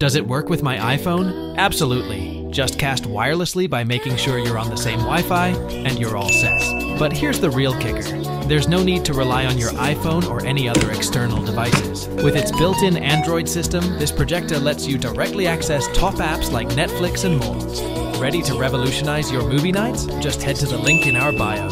Does it work with my iPhone? Absolutely. Just cast wirelessly by making sure you're on the same Wi Fi, and you're all set. But here's the real kicker there's no need to rely on your iPhone or any other external devices. With its built in Android system, this projector lets you directly access top apps like Netflix and more. Ready to revolutionize your movie nights? Just head to the link in our bio.